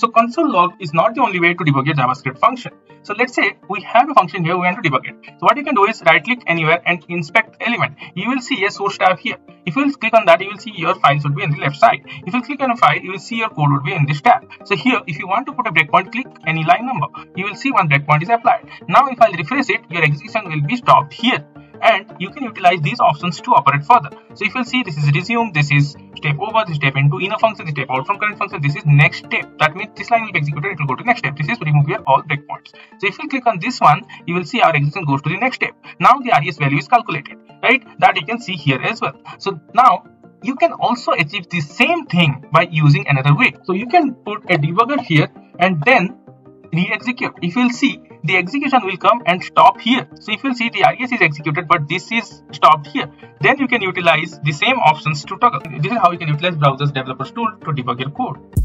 So console log is not the only way to debug your JavaScript function. So let's say we have a function here, we want to debug it. So what you can do is right click anywhere and inspect element. You will see a source tab here. If you click on that, you will see your files would be in the left side. If you click on a file, you will see your code would be in this tab. So here, if you want to put a breakpoint, click any line number. You will see one breakpoint is applied. Now if I refresh it, your execution will be stopped here and you can utilize these options to operate further. So if you see this is resume, this is step over, this step into inner function, this step out from current function, this is next step. That means this line will be executed, it will go to next step. This is remove your all breakpoints. So if you click on this one, you will see our execution goes to the next step. Now the RES value is calculated, right? That you can see here as well. So now you can also achieve the same thing by using another way. So you can put a debugger here and then re-execute. If you'll see, the execution will come and stop here. So if you'll see the RES is executed, but this is stopped here, then you can utilize the same options to toggle. This is how you can utilize browser's developers tool to debug your code.